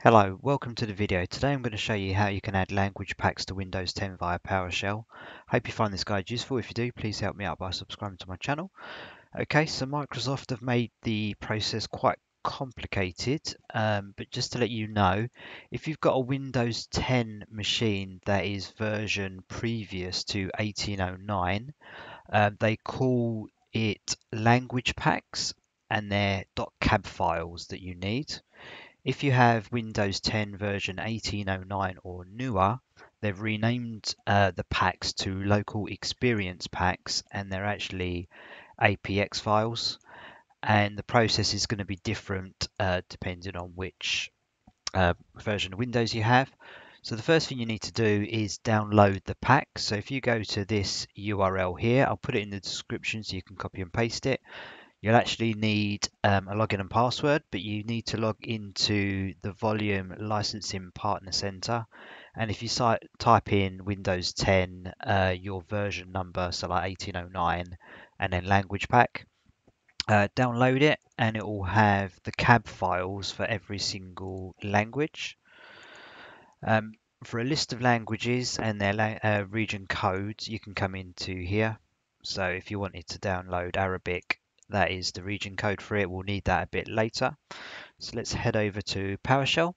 Hello, welcome to the video. Today I'm going to show you how you can add language packs to Windows 10 via PowerShell. Hope you find this guide useful. If you do, please help me out by subscribing to my channel. Okay, so Microsoft have made the process quite complicated, um, but just to let you know, if you've got a Windows 10 machine that is version previous to 1809, uh, they call it language packs and they're .cab files that you need. If you have Windows 10 version 1809 or newer, they've renamed uh, the packs to local experience packs and they're actually APPX files. And the process is going to be different uh, depending on which uh, version of Windows you have. So the first thing you need to do is download the pack. So if you go to this URL here, I'll put it in the description so you can copy and paste it. You'll actually need um, a login and password, but you need to log into the Volume Licensing Partner Center. And if you type in Windows 10, uh, your version number, so like 1809, and then language pack, uh, download it, and it will have the cab files for every single language. Um, for a list of languages and their uh, region codes, you can come into here. So if you wanted to download Arabic, that is the region code for it. We'll need that a bit later. So let's head over to PowerShell.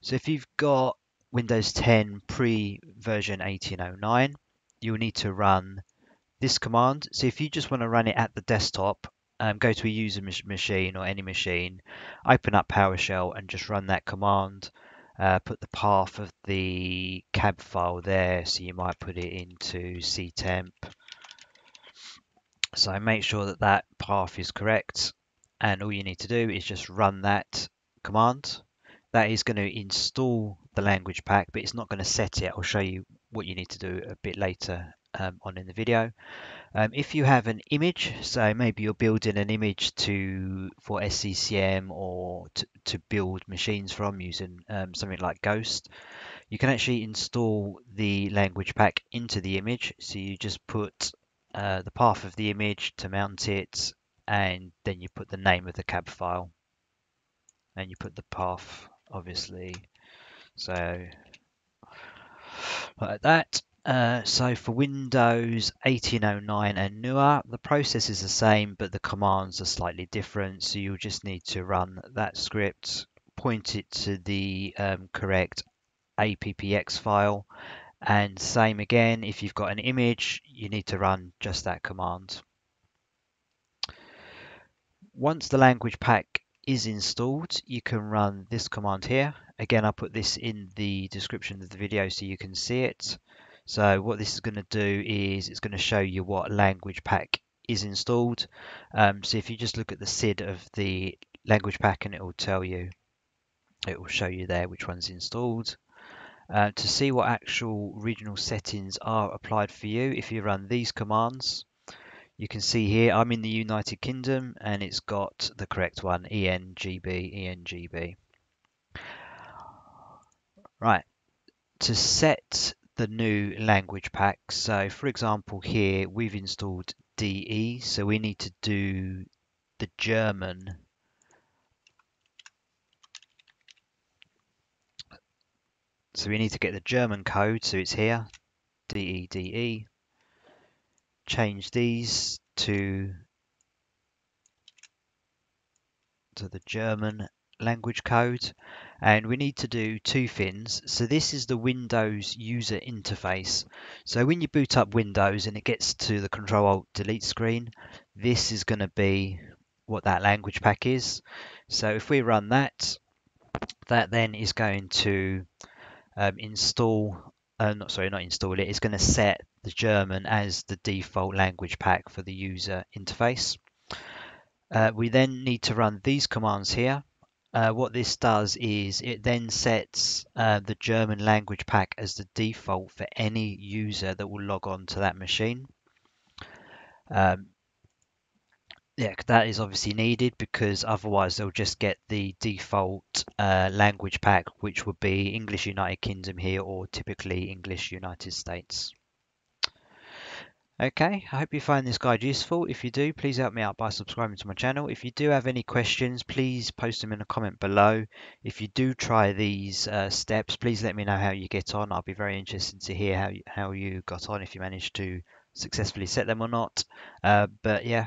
So if you've got Windows 10 pre version 1809, you'll need to run this command. So if you just want to run it at the desktop, um, go to a user machine or any machine, open up PowerShell and just run that command. Uh, put the path of the cab file there. So you might put it into ctemp so make sure that that path is correct. And all you need to do is just run that command. That is going to install the language pack, but it's not going to set it. I'll show you what you need to do a bit later um, on in the video. Um, if you have an image, so maybe you're building an image to for SCCM or to, to build machines from using um, something like Ghost, you can actually install the language pack into the image. So you just put uh, the path of the image to mount it, and then you put the name of the cab file, and you put the path, obviously. So like that. Uh, so for Windows 1809 and newer, the process is the same, but the commands are slightly different. So you'll just need to run that script, point it to the um, correct APPX file, and same again, if you've got an image, you need to run just that command. Once the language pack is installed, you can run this command here. Again, I'll put this in the description of the video so you can see it. So what this is going to do is it's going to show you what language pack is installed. Um, so if you just look at the SID of the language pack and it will tell you, it will show you there which one's installed. Uh, to see what actual regional settings are applied for you, if you run these commands, you can see here I'm in the United Kingdom and it's got the correct one, ENGB, ENGB. Right, to set the new language pack, so for example here we've installed DE, so we need to do the German So we need to get the German code, so it's here, DEDE. Change these to, to the German language code. And we need to do two things. So this is the Windows user interface. So when you boot up Windows and it gets to the Control Alt Delete screen, this is going to be what that language pack is. So if we run that, that then is going to um, install, uh, not sorry, not install it. It's going to set the German as the default language pack for the user interface. Uh, we then need to run these commands here. Uh, what this does is it then sets uh, the German language pack as the default for any user that will log on to that machine. Um, yeah, that is obviously needed because otherwise they'll just get the default uh, language pack, which would be English United Kingdom here or typically English United States. Okay, I hope you find this guide useful. If you do, please help me out by subscribing to my channel. If you do have any questions, please post them in a comment below. If you do try these uh, steps, please let me know how you get on. I'll be very interested to hear how you, how you got on, if you managed to successfully set them or not. Uh, but yeah,